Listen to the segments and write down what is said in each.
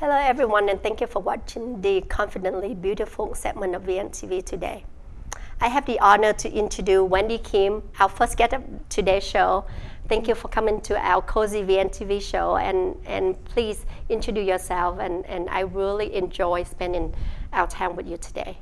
Hello, everyone, and thank you for watching the Confidently Beautiful segment of VNTV today. I have the honor to introduce Wendy Kim, our first guest of today's show. Thank you for coming to our Cozy VNTV show, and, and please introduce yourself. And, and I really enjoy spending our time with you today.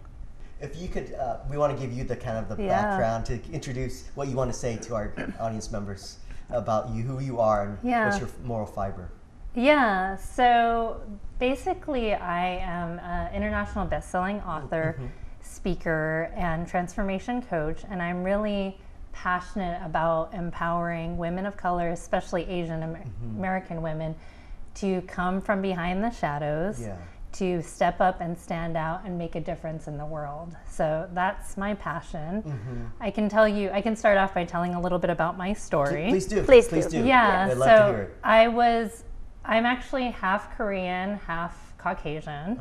If you could, uh, we want to give you the kind of the Yeah. background to introduce what you want to say to our audience members about you, who you are, and what's your moral fiber. Yeah, so basically, I am an international best-selling author, mm-hmm. speaker, and transformation coach, and I'm really passionate about empowering women of color, especially Asian Amer- mm-hmm. American women, to come from behind the shadows. Yeah. To step up and stand out and make a difference in the world. So that's my passion. Mm-hmm. I can tell you, I can start off by telling a little bit about my story. Please do. Please Please do. do. Yeah, I'd love so to hear it. I was, I'm actually half Korean, half Caucasian,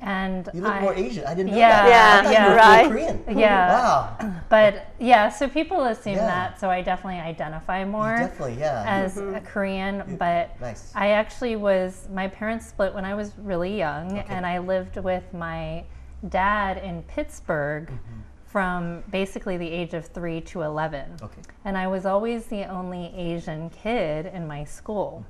and Uh-huh. You look I, more Asian. I didn't know Yeah, that. I thought yeah, you were right. full Korean. Yeah. Wow. But yeah, so people assume Yeah. that, so I definitely identify more Definitely, yeah. as a Korean, but Nice. I actually was, my parents split when I was really young, and I lived with my dad in Pittsburgh Mm-hmm. from basically the age of three to 11. Okay. And I was always the only Asian kid in my school.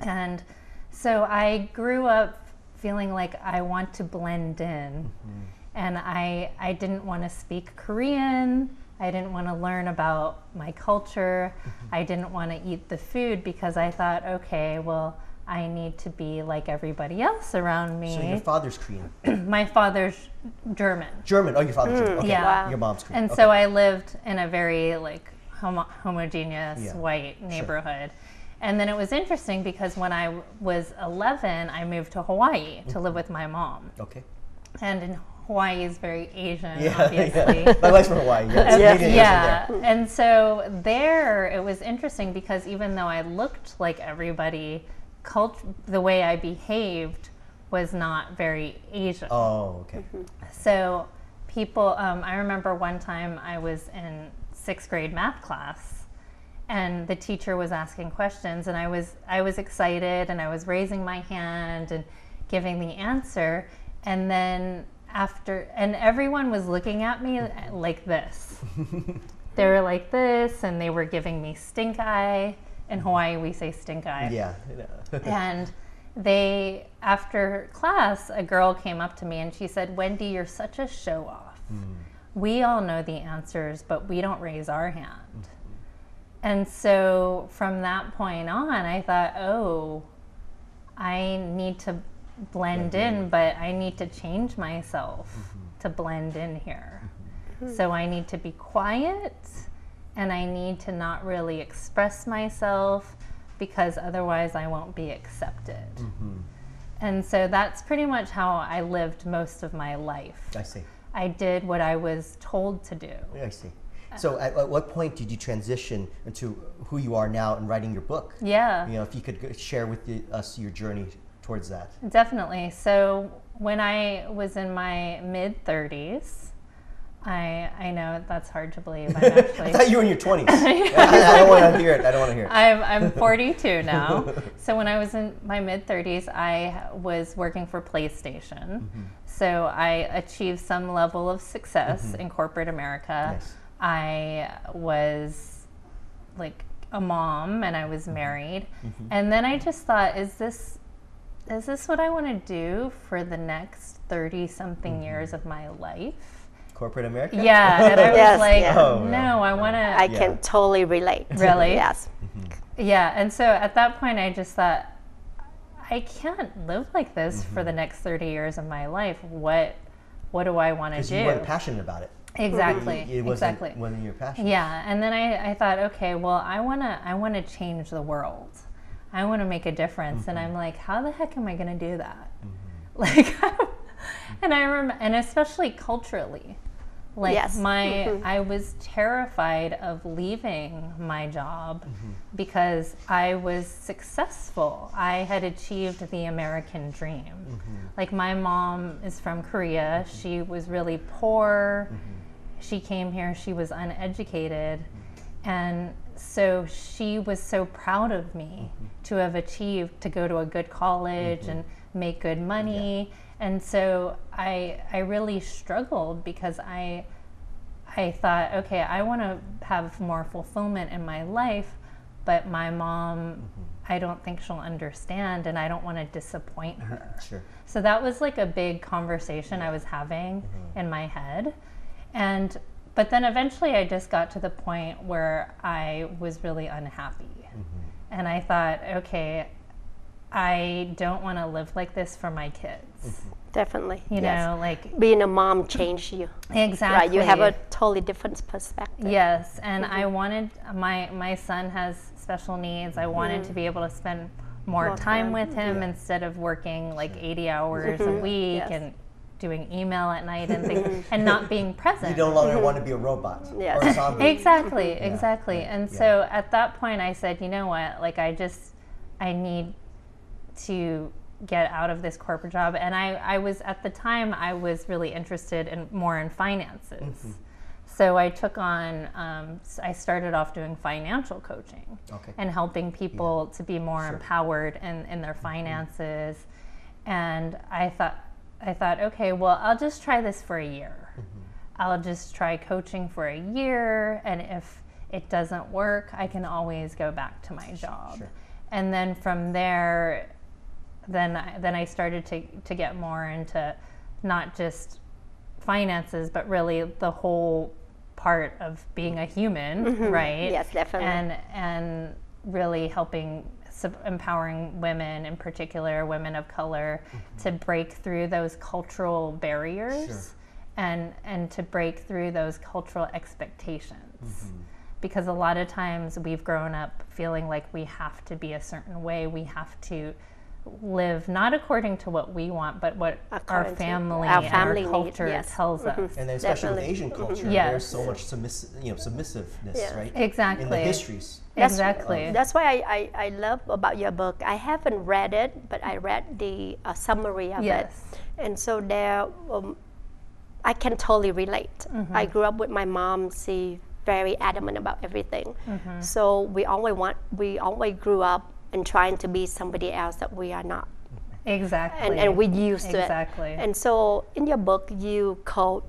And so I grew up feeling like I want to blend in. Mm-hmm. And I, I didn't want to speak Korean. I didn't want to learn about my culture. Mm-hmm. I didn't want to eat the food because I thought, okay, well, I need to be like everybody else around me. So your father's Korean. my father's German. German. Oh, your father's hmm. German. Okay. Yeah. Wow. Your mom's Korean. And okay. so I lived in a very like homo- homogeneous Yeah. white neighborhood. And then it was interesting because when I was 11, I moved to Hawaii to live with my mom. Okay. And in Hawaii is very Asian, Yeah. obviously. yeah. My wife's from Hawaii. Yes. Yeah. Yeah, and so there it was interesting because even though I looked like everybody, cult- the way I behaved was not very Asian. Oh, okay. So people, um, I remember one time I was in sixth grade math class, and the teacher was asking questions, and I was I was excited, and I was raising my hand and giving the answer, and then after, and everyone was looking at me uh, like this. they were like this, and they were giving me stink eye. In Hawaii, we say stink eye Yeah. and they after class a girl came up to me and she said wendy you're such a show off hmm. we all know the answers but we don't raise our hand and so from that point on i thought oh i need to blend in but i need to change myself mm-hmm. to blend in here mm-hmm. so i need to be quiet and I need to not really express myself because otherwise I won't be accepted. Mm-hmm. And so that's pretty much how I lived most of my life. I see. I did what I was told to do. I see. So, at, at what point did you transition into who you are now and writing your book? Yeah, You know, if you could share with the, us your journey towards that. definitely. So when I was in my mid 30s, I I know that's hard to believe. I'm I actually thought you were in your 20s. I, I don't want to hear it. I don't want to hear it. I'm, I'm 42 now. so when I was in my mid 30s, I was working for PlayStation. Mm-hmm. So I achieved some level of success mm-hmm. in corporate America. Nice. I was like a mom and I was mm-hmm. married. Mm-hmm. And then I just thought, is this is this what I want to do for the next 30 something mm-hmm. years of my life? Corporate America? Yeah, and I was Yes, like, yeah. Oh, no, I want to I Yeah. can totally relate. Really? Yes. Yeah, and so at that point, I just thought, I can't live like this for the next thirty years of my life. What, what do I want to Because do? you weren't passionate about it. Exactly, It wasn't, exactly. wasn't your passion. Yeah, and then I, I thought, okay, well, I wanna, I wanna change the world. I want to make a difference, and mm-hmm. I'm like, how the heck am I going to do that? Mm-hmm. Like, and I remember, and especially culturally, like Yes. my, mm-hmm. I was terrified of leaving my job because I was successful. I had achieved the American dream. Like my mom is from Korea. She was really poor. She came here. She was uneducated, and so she was so proud of me mm-hmm. to have achieved to go to a good college mm-hmm. and make good money. And so I I really struggled because I I thought, okay, I want to have more fulfillment in my life, but my mom, mm-hmm. I don't think she'll understand, and I don't want to disappoint her. Sure. So that was like a big conversation I was having in my head. And but then eventually I just got to the point where I was really unhappy. Mm-hmm. And I thought, okay, I don't want to live like this for my kids. Mm-hmm. Definitely. You yes. know, like being a mom changed you. exactly. Right. You have a totally different perspective. Yes, and I mm-hmm. wanted my my son has special needs. I wanted to be able to spend more, More time time, with him instead of working like 80 hours a week Yes. and doing email at night and things and not being present. You no longer want to be a robot Yes. or a zombie. Exactly, exactly. And yeah. so at that point I said, you know what? Like I just I need to get out of this corporate job and I I was at the time I was really interested in more in finances. Mm-hmm. So I took on um, s- I started off doing financial coaching Okay. and helping people to be more empowered in, in their finances. And I thought I thought, okay, well I'll just try this for a year. Mm-hmm. I'll just try coaching for a year, and if it doesn't work, I can always go back to my job. Sure. And then from there, then I, then I started to to get more into not just finances, but really the whole part of being a human, mm-hmm. right? Yes, definitely. And and really helping sup- empowering women in particular women of color mm-hmm. to break through those cultural barriers Sure. and and to break through those cultural expectations. Mm-hmm. Because a lot of times we've grown up feeling like we have to be a certain way. We have to live not according to what we want but what our According to family our and family our need, culture yes. tells us And then especially with Asian culture, Yes. there's so much submiss- you know, submissiveness, Yeah. right? exactly In the histories. That's- exactly That's why I, I, I love about your book. I haven't read it, but I read the uh, summary of Yes. it. And so there, um, I can totally relate. Mm-hmm. I grew up with my mom. She very adamant about everything. Mm-hmm. So we always want, we always grew up and trying to be somebody else that we are not. exactly And, and we used to exactly it. And so in your book, you quote,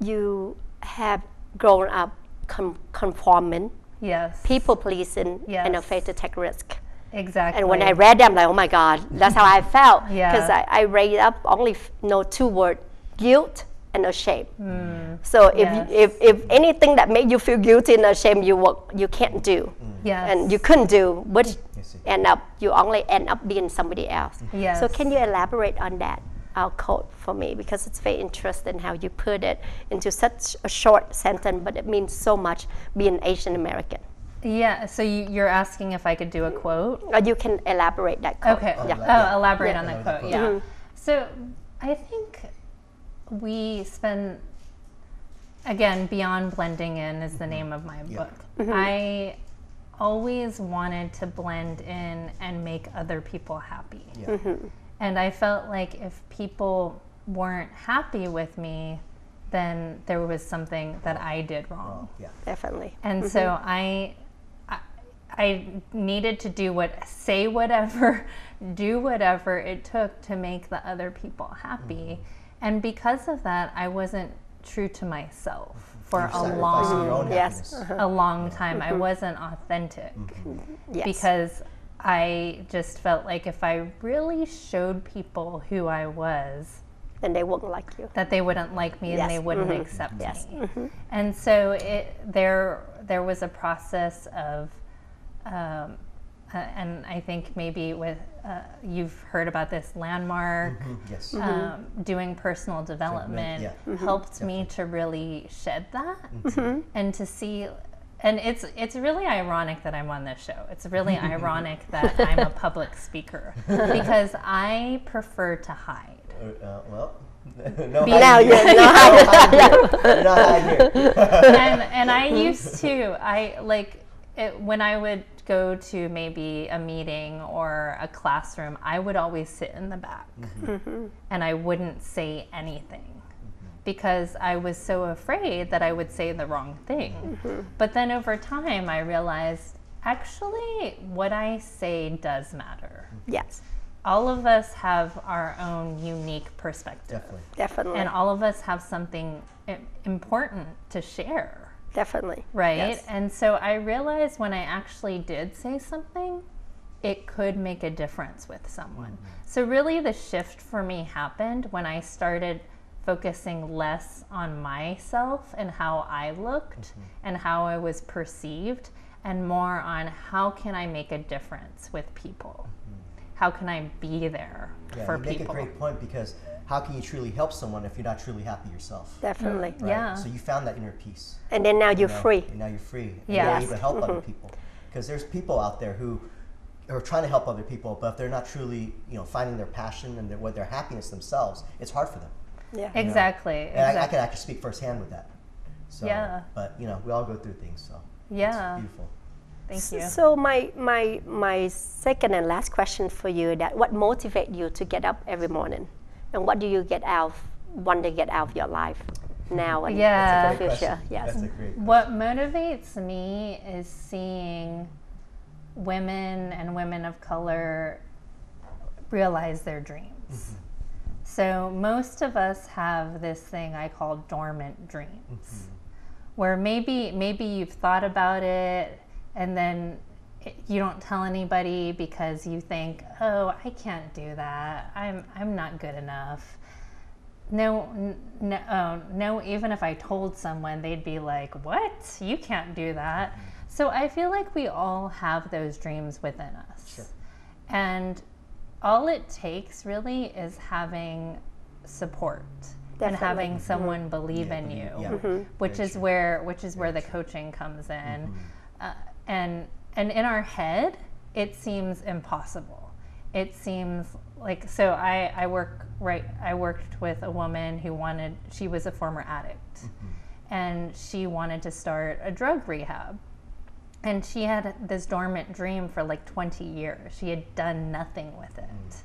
you have grown up con- conforming, yes people pleasing, and afraid to take risk. exactly And when I read them, I'm like, oh my God, that's how I felt. Yeah. Because I, I raised up only f- know two words: guilt and ashamed. Hmm. So if. Yes. if if anything that made you feel guilty and ashamed, you work, you can't do, hmm. yes and you couldn't do, which end up you only end up being somebody else. Yes. So can you elaborate on that? Our quote for me because it's very interesting how you put it into such a short sentence, but it means so much being Asian American. yeah so you, you're asking if i could do a quote Or you can elaborate that quote. Okay. Oh, yeah. Oh, elaborate Yeah. on that quote. the Yeah. quote. So I think we spend again beyond blending in is the mm-hmm. name of my book. Mm-hmm. I always wanted to blend in and make other people happy. Yeah. Mm-hmm. And I felt like if people weren't happy with me, then there was something that I did wrong. Oh, yeah. Definitely. And so I, I I needed to do what say whatever, do whatever it took to make the other people happy. And because of that, I wasn't true to myself for You're a long Yes. a long time. I wasn't authentic Yes. because I just felt like if I really showed people who I was, then they wouldn't like you. that they wouldn't like me and they wouldn't Mhm. accept Yes. me. And so it there there was a process of, um, uh, and I think maybe with uh, you've heard about this landmark. Mm, Yes. Um, doing personal development yeah. Mm-hmm. helped me to really shed that Mm-hmm. and to see and it's it's really ironic that I'm on this show. It's really ironic that I'm a public speaker because I prefer to hide. Uh, uh, well, no Be- Now you're here. not. Not hiding here. and and I used to I like it, when I would go to maybe a meeting or a classroom, I would always sit in the back Mm-hmm. and I wouldn't say anything because I was so afraid that I would say the wrong thing. But then over time, I realized actually what I say does matter. Yes, All of us have our own unique perspective, Definitely. definitely. and all of us have something important to share definitely. right? Yes. And so I realized when I actually did say something, it could make a difference with someone. Mm-hmm. So really the shift for me happened when I started focusing less on myself and how I looked mm-hmm. and how I was perceived and more on how can I make a difference with people? Mm-hmm. How can I be there Yeah, for you make a great point because how can you truly help someone if you're not truly happy yourself? Definitely. Right? Yeah. So you found that inner peace. And then now you're you know, free. And now you're free. And Yes. You're able to help other mm-hmm. people. Because there's people out there who are trying to help other people, but if they're not truly, you know, finding their passion and their, what their happiness themselves, it's hard for them. Yeah. Exactly. And I, I can actually speak firsthand with that. So, Yeah. But you know, we all go through things, so Yeah. it's beautiful. Thank you. So my my my second and last question for you that what motivates you to get up every morning, and what do you get out want to get out of your life now and Yeah. into the future? question. Yes. That's a great What motivates me is seeing women and women of color realize their dreams. Mm-hmm. So, most of us have this thing I call dormant dreams, mm-hmm. where maybe maybe you've thought about it and then you don't tell anybody because you think, "Oh, I can't do that. I'm I'm not good enough." No, no, oh, no. Even if I told someone, they'd be like, "What? You can't do that." Mm-hmm. So I feel like we all have those dreams within us, Sure. and all it takes really is having support and having mm-hmm. someone believe Yeah, in believe- you, yeah. Mm-hmm. which Very is true. where which is where the coaching comes in, uh, and and in our head, it seems impossible. It seems like so. I I work right. I worked with a woman who wanted. She was a former addict, mm-hmm. and she wanted to start a drug rehab. And she had this dormant dream for like 20 years. She had done nothing with it. Mm.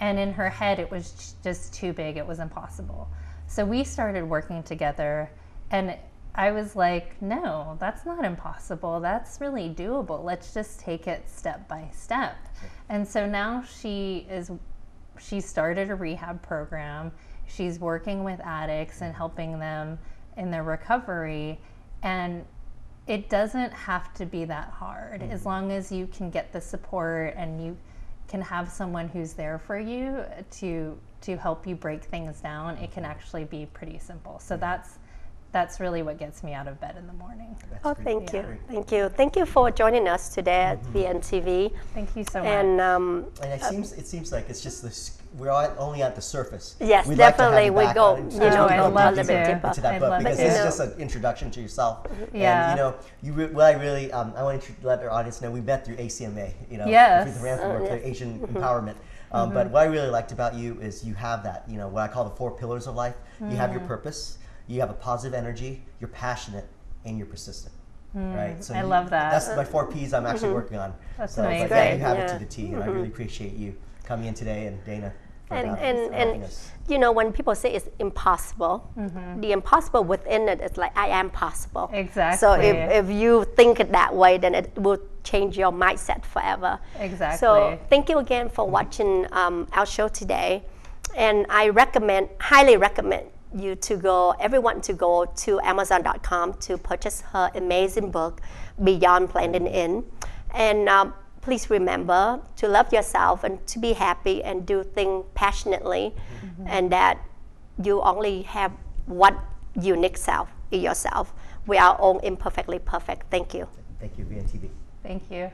And in her head, it was just too big. It was impossible. So we started working together, and I was like, no, that's not impossible. That's really doable. Let's just take it step by step. And so now she is, she started a rehab program. She's working with addicts and mm-hmm. helping them in their recovery. And it doesn't have to be that hard as mm-hmm. long as you can get the support and you can have someone who's there for you to to help you break things down it can mm-hmm. actually be pretty simple so that's that's really what gets me out of bed in the morning That's Oh, great. thank you, Great. thank you, thank you for joining us today at VNTV. thank you so much And um, And it seems it seems like it's just this. We're all only at the surface. Yes, We'd to definitely. you We go, on and you know, a I'd little love bit to. deeper Into into that I'd book love because this is just an introduction to yourself. Yeah. And you know, you re- what I really um, I want to let our audience know we met through ACMA. You know, Yes. through the Ramsey work, Oh, through Asian empowerment. Um, But what I really liked about you is you have that. You know, what I call the four pillars of life. You have your purpose. You have a positive energy. You're passionate, and you're persistent. Right. So I you- love that. That's my four P's I'm actually working on. That's so, but amazing. yeah, you have it to the T, and I really appreciate you coming in today and Dana. and helping- and, and us. you know when people say it's impossible Mm-hmm. the impossible within it is like i am possible Exactly. so Exactly. if, if you think it that way then it will change your mindset forever Exactly. so thank you again for watching um, our show today and i recommend highly recommend you to go everyone to go to amazon.com to purchase her amazing book beyond blending in. And um, please remember to love yourself and to be happy and do things passionately and that you only have one unique self in yourself. We are all imperfectly perfect. Thank you. Thank you, VNTV. thank you